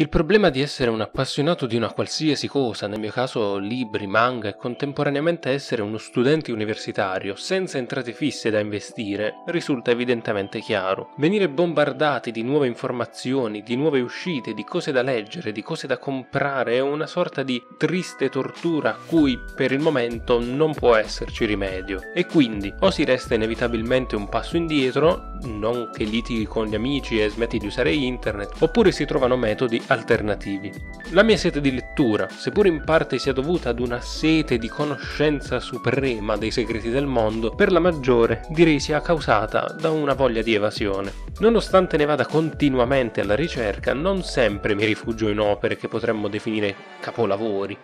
Il problema di essere un appassionato di una qualsiasi cosa, nel mio caso libri, manga, e contemporaneamente essere uno studente universitario senza entrate fisse da investire, risulta evidentemente chiaro. Venire bombardati di nuove informazioni, di nuove uscite, di cose da leggere, di cose da comprare è una sorta di triste tortura a cui per il momento non può esserci rimedio. E quindi o si resta inevitabilmente un passo indietro, non che litighi con gli amici e smetti di usare internet, oppure si trovano metodi alternativi. La mia sete di lettura, seppur in parte sia dovuta ad una sete di conoscenza suprema dei segreti del mondo, per la maggiore direi sia causata da una voglia di evasione. Nonostante ne vada continuamente alla ricerca, non sempre mi rifugio in opere che potremmo definire capolavori.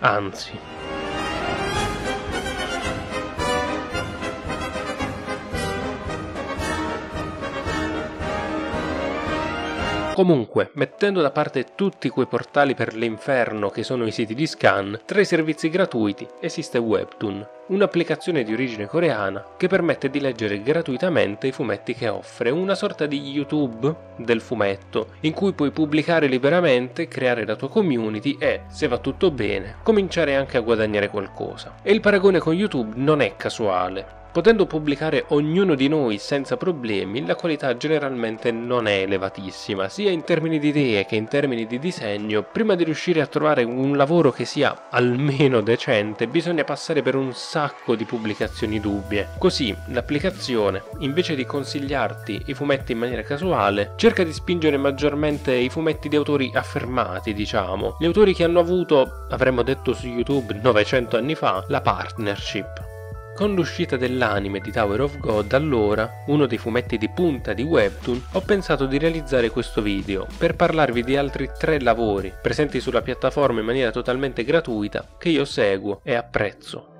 Anzi, Comunque, mettendo da parte tutti quei portali per l'inferno che sono i siti di scan, tra i servizi gratuiti esiste Webtoon, un'applicazione di origine coreana che permette di leggere gratuitamente i fumetti che offre, una sorta di YouTube del fumetto, in cui puoi pubblicare liberamente, creare la tua community e, se va tutto bene, cominciare anche a guadagnare qualcosa. E il paragone con YouTube non è casuale. Potendo pubblicare ognuno di noi senza problemi, la qualità generalmente non è elevatissima, sia in termini di idee che in termini di disegno. Prima di riuscire a trovare un lavoro che sia almeno decente, bisogna passare per un sacco di pubblicazioni dubbie. Così l'applicazione, invece di consigliarti i fumetti in maniera casuale, cerca di spingere maggiormente i fumetti di autori affermati, diciamo, gli autori che hanno avuto, avremmo detto su YouTube 900 anni fa, la partnership. Con l'uscita dell'anime di Tower of God, allora, uno dei fumetti di punta di Webtoon, ho pensato di realizzare questo video per parlarvi di altri tre lavori presenti sulla piattaforma in maniera totalmente gratuita che io seguo e apprezzo.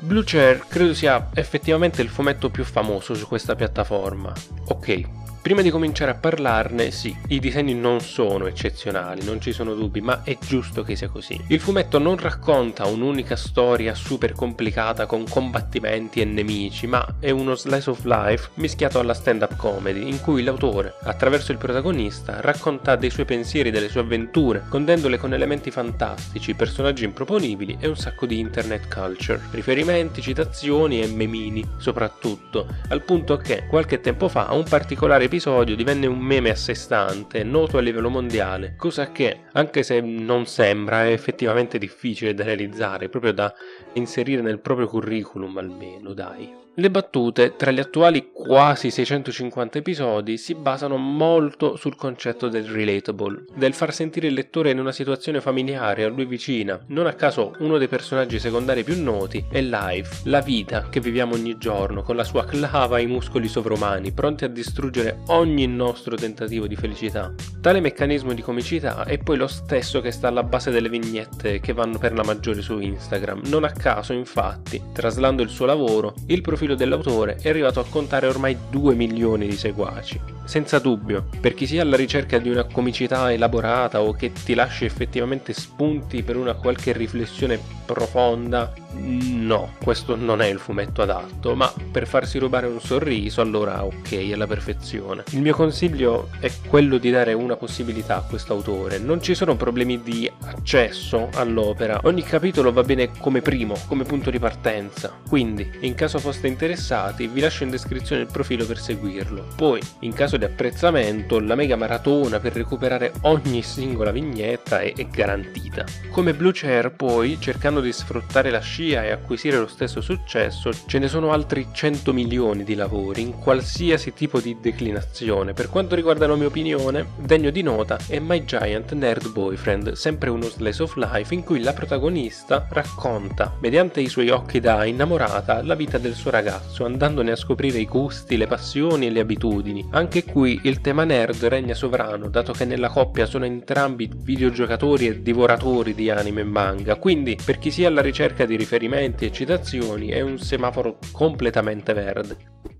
Blue Chair credo sia effettivamente il fumetto più famoso su questa piattaforma. Ok, Prima di cominciare a parlarne, sì, i disegni non sono eccezionali, non ci sono dubbi, ma è giusto che sia così. Il fumetto non racconta un'unica storia super complicata con combattimenti e nemici, ma è uno slice of life mischiato alla stand-up comedy, in cui l'autore, attraverso il protagonista, racconta dei suoi pensieri, delle sue avventure, condendole con elementi fantastici, personaggi improponibili e un sacco di internet culture, riferimenti, citazioni e memini, soprattutto, al punto che qualche tempo fa un particolare episodio divenne un meme a sé stante, noto a livello mondiale, cosa che, anche se non sembra, è effettivamente difficile da realizzare, proprio da inserire nel proprio curriculum almeno, dai. Le battute, tra gli attuali quasi 650 episodi, si basano molto sul concetto del relatable, del far sentire il lettore in una situazione familiare a lui vicina. Non a caso uno dei personaggi secondari più noti è Life, la vita che viviamo ogni giorno, con la sua clava e i muscoli sovrumani, pronti a distruggere ogni nostro tentativo di felicità. Tale meccanismo di comicità è poi lo stesso che sta alla base delle vignette che vanno per la maggiore su Instagram. Non a caso, infatti, traslando il suo lavoro, il profilo dell'autore è arrivato a contare ormai 2 milioni di seguaci. Senza dubbio, per chi sia alla ricerca di una comicità elaborata o che ti lasci effettivamente spunti per una qualche riflessione profonda, no, questo non è il fumetto adatto, ma per farsi rubare un sorriso, allora ok, è la perfezione. Il mio consiglio è quello di dare una possibilità a questo autore. Non ci sono problemi di accesso all'opera, ogni capitolo va bene come primo, come punto di partenza. Quindi, in caso foste interessati, vi lascio in descrizione il profilo per seguirlo. Poi, in caso di apprezzamento, la mega maratona per recuperare ogni singola vignetta è, è garantita. Come Blue Chair, poi, cercando di sfruttare la scia e acquisire lo stesso successo, ce ne sono altri 100 milioni di lavori in qualsiasi tipo di declinazione. Per quanto riguarda la mia opinione, degno di nota è My Giant Nerd Boyfriend, sempre uno slice of life in cui la protagonista racconta, mediante i suoi occhi da innamorata, la vita del suo ragazzo, andandone a scoprire i gusti, le passioni e le abitudini. Anche qui il tema nerd regna sovrano, dato che nella coppia sono entrambi videogiocatori e divoratori di anime e manga, quindi per chi sia alla ricerca di riferimenti e citazioni è un semaforo completamente verde.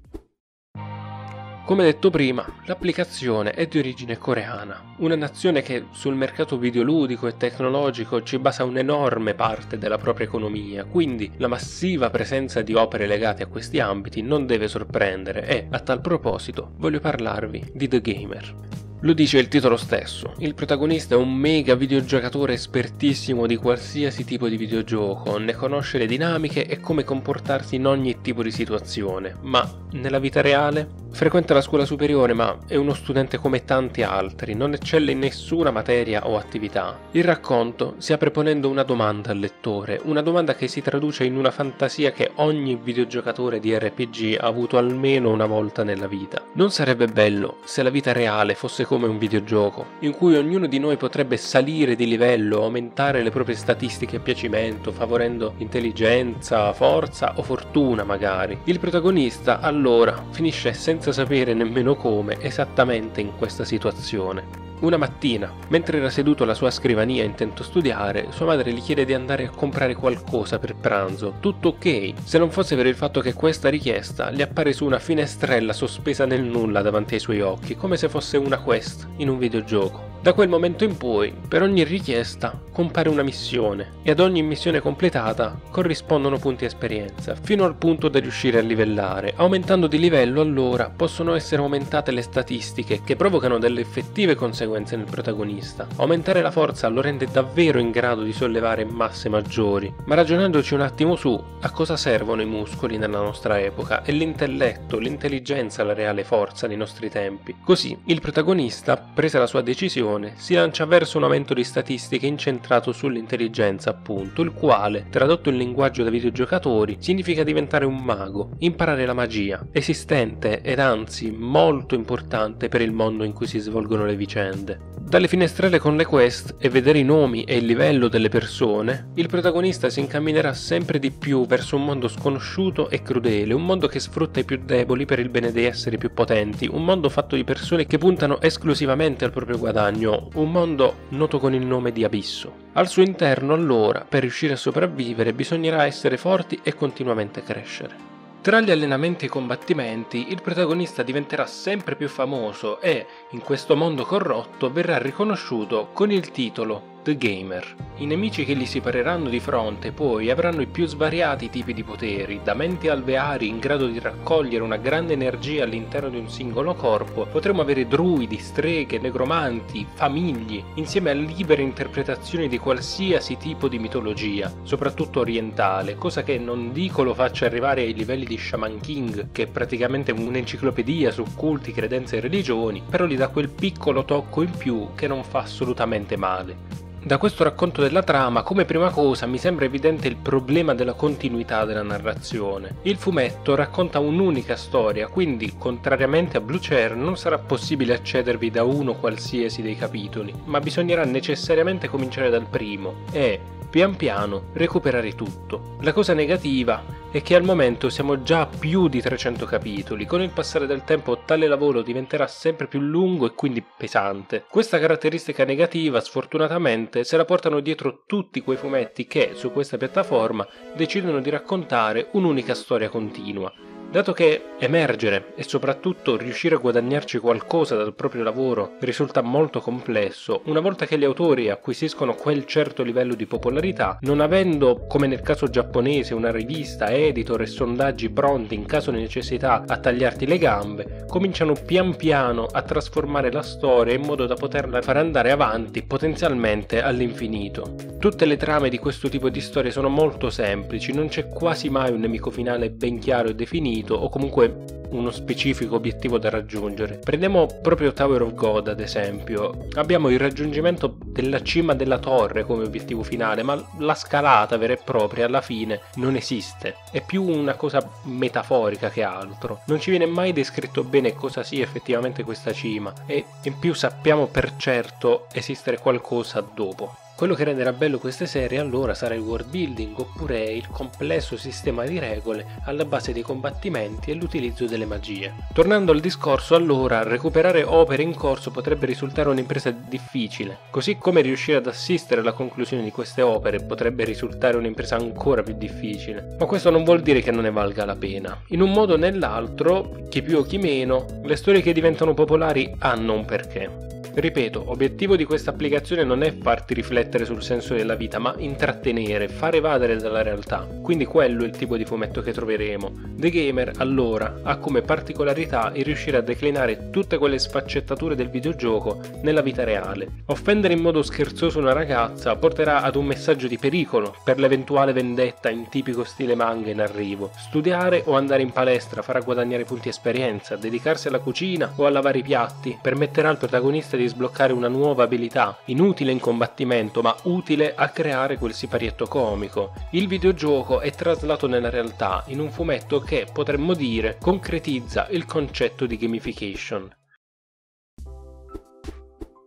Come detto prima, l'applicazione è di origine coreana, una nazione che sul mercato videoludico e tecnologico ci basa un'enorme parte della propria economia, quindi la massiva presenza di opere legate a questi ambiti non deve sorprendere e, a tal proposito, voglio parlarvi di The Gamer. Lo dice il titolo stesso, il protagonista è un mega videogiocatore espertissimo di qualsiasi tipo di videogioco, ne conosce le dinamiche e come comportarsi in ogni tipo di situazione, ma nella vita reale? Frequenta la scuola superiore ma è uno studente come tanti altri, non eccelle in nessuna materia o attività. Il racconto si apre ponendo una domanda al lettore, una domanda che si traduce in una fantasia che ogni videogiocatore di RPG ha avuto almeno una volta nella vita. Non sarebbe bello se la vita reale fosse come un videogioco, in cui ognuno di noi potrebbe salire di livello, aumentare le proprie statistiche a piacimento, favorendo intelligenza, forza o fortuna magari. Il protagonista allora finisce senza sapere nemmeno come esattamente in questa situazione. Una mattina, mentre era seduto alla sua scrivania intento studiare, sua madre gli chiede di andare a comprare qualcosa per pranzo. Tutto ok, se non fosse per il fatto che questa richiesta gli appare su una finestrella sospesa nel nulla davanti ai suoi occhi, come se fosse una quest in un videogioco. Da quel momento in poi, per ogni richiesta, compare una missione e ad ogni missione completata corrispondono punti esperienza, fino al punto da riuscire a livellare. Aumentando di livello allora possono essere aumentate le statistiche che provocano delle effettive conseguenze nel protagonista. Aumentare la forza lo rende davvero in grado di sollevare masse maggiori, ma ragionandoci un attimo su, a cosa servono i muscoli nella nostra epoca e l'intelletto, l'intelligenza, la reale forza nei nostri tempi. Così il protagonista, presa la sua decisione, azione si lancia verso un aumento di statistiche incentrato sull'intelligenza appunto, il quale, tradotto in linguaggio da videogiocatori, significa diventare un mago, imparare la magia, esistente ed anzi molto importante per il mondo in cui si svolgono le vicende. Dalle finestrelle con le quest e vedere i nomi e il livello delle persone, il protagonista si incamminerà sempre di più verso un mondo sconosciuto e crudele, un mondo che sfrutta i più deboli per il bene dei esseri più potenti, un mondo fatto di persone che puntano esclusivamente al proprio guadagno, un mondo noto con il nome di Abisso. Al suo interno allora, per riuscire a sopravvivere, bisognerà essere forti e continuamente crescere. Tra gli allenamenti e i combattimenti, il protagonista diventerà sempre più famoso e, in questo mondo corrotto, verrà riconosciuto con il titolo The Gamer. I nemici che gli si pareranno di fronte poi avranno i più svariati tipi di poteri, da menti alveari in grado di raccogliere una grande energia all'interno di un singolo corpo, potremo avere druidi, streghe, negromanti, famigli, insieme a libere interpretazioni di qualsiasi tipo di mitologia, soprattutto orientale, cosa che non dico lo faccia arrivare ai livelli di Shaman King, che è praticamente un'enciclopedia su culti, credenze e religioni, però gli dà quel piccolo tocco in più che non fa assolutamente male. Da questo racconto della trama, come prima cosa, mi sembra evidente il problema della continuità della narrazione. Il fumetto racconta un'unica storia, quindi, contrariamente a Blue Chair, non sarà possibile accedervi da uno qualsiasi dei capitoli, ma bisognerà necessariamente cominciare dal primo e, pian piano recuperare tutto. La cosa negativa è che al momento siamo già a più di 300 capitoli, con il passare del tempo tale lavoro diventerà sempre più lungo e quindi pesante. Questa caratteristica negativa sfortunatamente se la portano dietro tutti quei fumetti che su questa piattaforma decidono di raccontare un'unica storia continua Dato che emergere e soprattutto riuscire a guadagnarci qualcosa dal proprio lavoro risulta molto complesso, una volta che gli autori acquisiscono quel certo livello di popolarità, non avendo, come nel caso giapponese, una rivista, editor e sondaggi pronti in caso di necessità a tagliarti le gambe, cominciano pian piano a trasformare la storia in modo da poterla far andare avanti potenzialmente all'infinito. Tutte le trame di questo tipo di storie sono molto semplici, non c'è quasi mai un nemico finale ben chiaro e definito, definito o comunque uno specifico obiettivo da raggiungere. Prendiamo proprio Tower of God ad esempio. Abbiamo il raggiungimento della cima della torre come obiettivo finale, ma la scalata vera e propria alla fine non esiste. È più una cosa metaforica che altro. Non ci viene mai descritto bene cosa sia effettivamente questa cima e in più sappiamo per certo esistere qualcosa dopo. Quello che renderà bello queste serie allora sarà il world building oppure il complesso sistema di regole alla base dei combattimenti e l'utilizzo delle magie. Tornando al discorso allora, recuperare opere in corso potrebbe risultare un'impresa difficile, così come riuscire ad assistere alla conclusione di queste opere potrebbe risultare un'impresa ancora più difficile. Ma questo non vuol dire che non ne valga la pena. In un modo o nell'altro, chi più o chi meno, le storie che diventano popolari hanno un perché. Ripeto, obiettivo di questa applicazione non è farti riflettere sul senso della vita, ma intrattenere, far evadere dalla realtà. Quindi quello è il tipo di fumetto che troveremo. The Gamer, allora, ha come particolarità il riuscire a declinare tutte quelle sfaccettature del videogioco nella vita reale. Offendere in modo scherzoso una ragazza porterà ad un messaggio di pericolo per l'eventuale vendetta in tipico stile manga in arrivo. Studiare o andare in palestra farà guadagnare punti esperienza, dedicarsi alla cucina o a lavare i piatti permetterà al protagonista di sbloccare una nuova abilità, inutile in combattimento ma utile a creare quel siparietto comico. Il videogioco è traslato nella realtà in un fumetto che, potremmo dire, concretizza il concetto di gamification.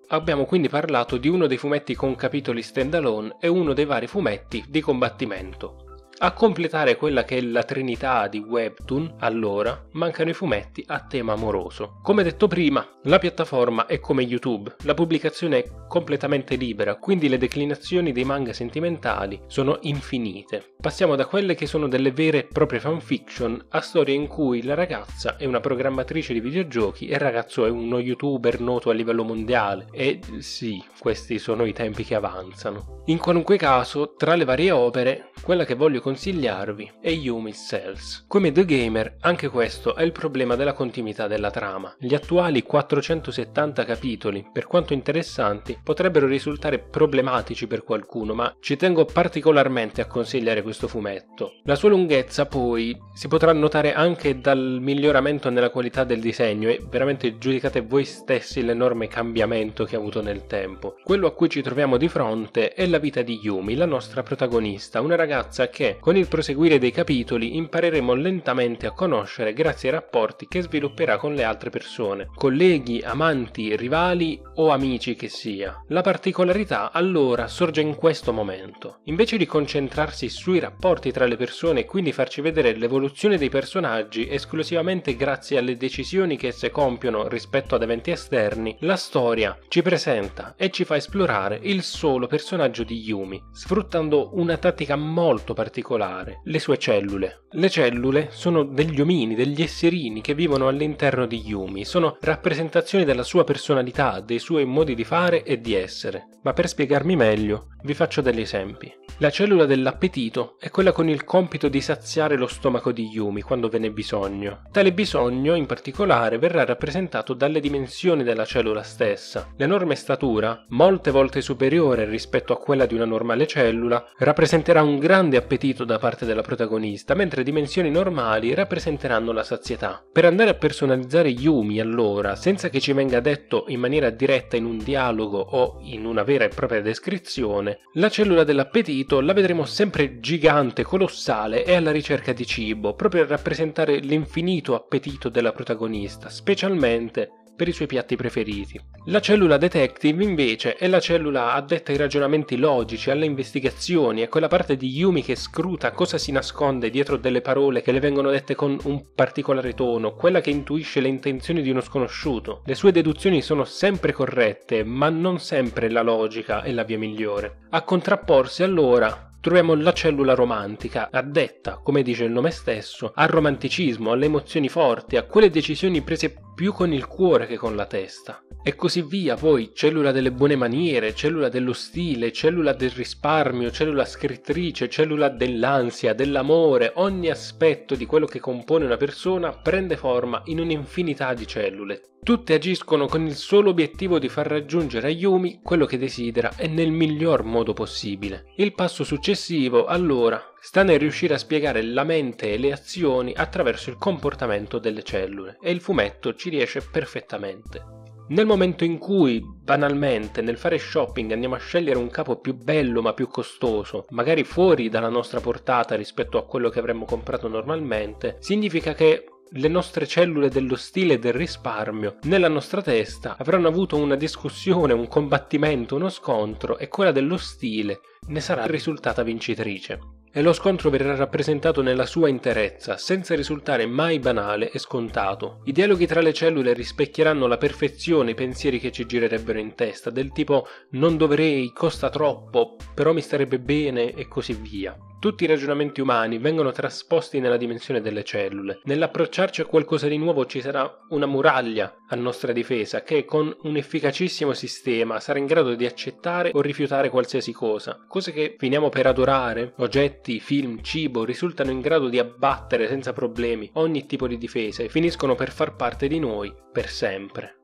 Abbiamo quindi parlato di uno dei fumetti con capitoli standalone e uno dei vari fumetti di combattimento. A completare quella che è la trinità di Webtoon, allora, mancano i fumetti a tema amoroso. Come detto prima, la piattaforma è come YouTube, la pubblicazione è completamente libera, quindi le declinazioni dei manga sentimentali sono infinite. Passiamo da quelle che sono delle vere e proprie fanfiction a storie in cui la ragazza è una programmatrice di videogiochi e il ragazzo è uno youtuber noto a livello mondiale. E sì, questi sono i tempi che avanzano. In qualunque caso, tra le varie opere, quella che voglio consigliarvi è Yumi Cells. Come The Gamer, anche questo è il problema della continuità della trama. Gli attuali 470 capitoli, per quanto interessanti, potrebbero risultare problematici per qualcuno, ma ci tengo particolarmente a consigliare questo fumetto. La sua lunghezza, poi, si potrà notare anche dal miglioramento nella qualità del disegno e veramente giudicate voi stessi l'enorme cambiamento che ha avuto nel tempo. Quello a cui ci troviamo di fronte è la vita di Yumi, la nostra protagonista, una ragazza che con il proseguire dei capitoli impareremo lentamente a conoscere grazie ai rapporti che svilupperà con le altre persone, colleghi, amanti, rivali o amici che sia. La particolarità allora sorge in questo momento. Invece di concentrarsi sui rapporti tra le persone e quindi farci vedere l'evoluzione dei personaggi esclusivamente grazie alle decisioni che esse compiono rispetto ad eventi esterni, la storia ci presenta e ci fa esplorare il solo personaggio di Yumi, sfruttando una tattica molto particolare particolare, le sue cellule. Le cellule sono degli omini, degli esserini che vivono all'interno di Yumi, sono rappresentazioni della sua personalità, dei suoi modi di fare e di essere. Ma per spiegarmi meglio, vi faccio degli esempi. La cellula dell'appetito è quella con il compito di saziare lo stomaco di Yumi quando ve n'è bisogno. Tale bisogno, in particolare, verrà rappresentato dalle dimensioni della cellula stessa. L'enorme statura, molte volte superiore rispetto a quella di una normale cellula, rappresenterà un grande appetito da parte della protagonista, mentre dimensioni normali rappresenteranno la sazietà. Per andare a personalizzare Yumi, allora, senza che ci venga detto in maniera diretta in un dialogo o in una vera e propria descrizione, la cellula dell'appetito appunto la vedremo sempre gigante, colossale e alla ricerca di cibo, proprio a rappresentare l'infinito appetito della protagonista, specialmente per i suoi piatti preferiti. La cellula detective invece è la cellula addetta ai ragionamenti logici, alle investigazioni, è quella parte di Yumi che scruta cosa si nasconde dietro delle parole che le vengono dette con un particolare tono, quella che intuisce le intenzioni di uno sconosciuto. Le sue deduzioni sono sempre corrette, ma non sempre la logica è la via migliore. A contrapporsi allora troviamo la cellula romantica, addetta, come dice il nome stesso, al romanticismo, alle emozioni forti, a quelle decisioni prese più con il cuore che con la testa. E così via, poi cellula delle buone maniere, cellula dello stile, cellula del risparmio, cellula scrittrice, cellula dell'ansia, dell'amore, ogni aspetto di quello che compone una persona prende forma in un'infinità di cellule. Tutte agiscono con il solo obiettivo di far raggiungere a Yumi quello che desidera e nel miglior modo possibile. Il passo successivo, allora, sta nel riuscire a spiegare la mente e le azioni attraverso il comportamento delle cellule e il fumetto ci riesce perfettamente. Nel momento in cui, banalmente, nel fare shopping andiamo a scegliere un capo più bello ma più costoso, magari fuori dalla nostra portata rispetto a quello che avremmo comprato normalmente, significa che le nostre cellule dello stile e del risparmio nella nostra testa avranno avuto una discussione, un combattimento, uno scontro e quella dello stile ne sarà risultata vincitrice. E lo scontro verrà rappresentato nella sua interezza, senza risultare mai banale e scontato. I dialoghi tra le cellule rispecchieranno la perfezione i pensieri che ci girerebbero in testa, del tipo non dovrei, costa troppo, però mi starebbe bene e così via. Tutti i ragionamenti umani vengono trasposti nella dimensione delle cellule. Nell'approcciarci a qualcosa di nuovo ci sarà una muraglia a nostra difesa che con un efficacissimo sistema sarà in grado di accettare o rifiutare qualsiasi cosa. Cose che finiamo per adorare, oggetti, film, cibo, risultano in grado di abbattere senza problemi ogni tipo di difesa e finiscono per far parte di noi per sempre.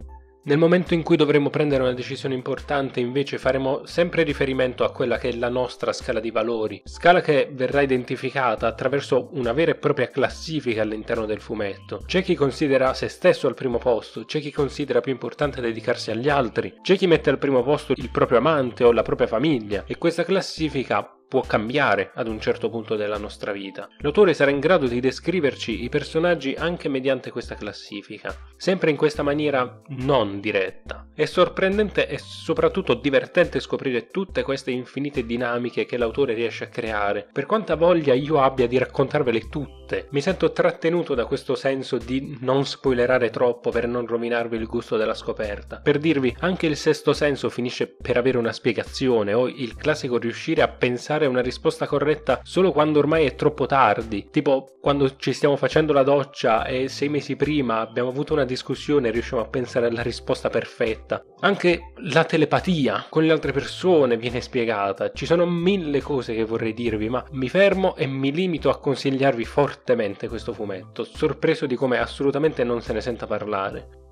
Nel momento in cui dovremo prendere una decisione importante, invece, faremo sempre riferimento a quella che è la nostra scala di valori, scala che verrà identificata attraverso una vera e propria classifica all'interno del fumetto. C'è chi considera se stesso al primo posto, c'è chi considera più importante dedicarsi agli altri, c'è chi mette al primo posto il proprio amante o la propria famiglia e questa classifica può cambiare ad un certo punto della nostra vita. L'autore sarà in grado di descriverci i personaggi anche mediante questa classifica, sempre in questa maniera non diretta. È sorprendente e soprattutto divertente scoprire tutte queste infinite dinamiche che l'autore riesce a creare. Per quanta voglia io abbia di raccontarvele tutte, mi sento trattenuto da questo senso di non spoilerare troppo per non rovinarvi il gusto della scoperta. Per dirvi, anche il sesto senso finisce per avere una spiegazione o il classico riuscire a pensare dare una risposta corretta solo quando ormai è troppo tardi. Tipo quando ci stiamo facendo la doccia e sei mesi prima abbiamo avuto una discussione e riusciamo a pensare alla risposta perfetta. Anche la telepatia con le altre persone viene spiegata. Ci sono mille cose che vorrei dirvi, ma mi fermo e mi limito a consigliarvi fortemente questo fumetto, sorpreso di come assolutamente non se ne senta parlare.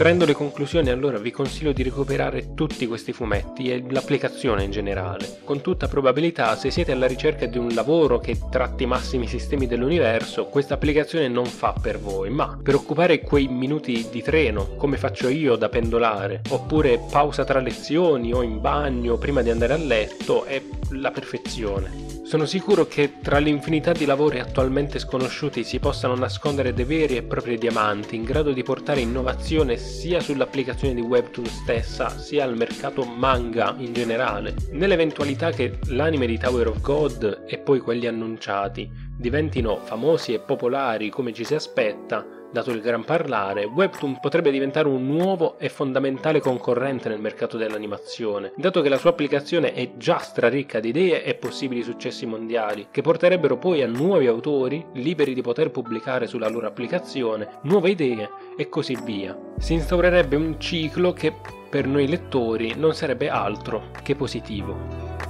Traendo le conclusioni allora vi consiglio di recuperare tutti questi fumetti e l'applicazione in generale. Con tutta probabilità se siete alla ricerca di un lavoro che tratti i massimi sistemi dell'universo, questa applicazione non fa per voi, ma per occupare quei minuti di treno, come faccio io da pendolare, oppure pausa tra lezioni o in bagno prima di andare a letto, è la perfezione. Sono sicuro che tra l'infinità di lavori attualmente sconosciuti si possano nascondere dei veri e propri diamanti in grado di portare innovazione sia sull'applicazione di Webtoon stessa sia al mercato manga in generale. Nell'eventualità che l'anime di Tower of God e poi quelli annunciati diventino famosi e popolari come ci si aspetta, Dato il gran parlare, Webtoon potrebbe diventare un nuovo e fondamentale concorrente nel mercato dell'animazione, dato che la sua applicazione è già straricca di idee e possibili successi mondiali, che porterebbero poi a nuovi autori, liberi di poter pubblicare sulla loro applicazione, nuove idee e così via. Si instaurerebbe un ciclo che per noi lettori non sarebbe altro che positivo.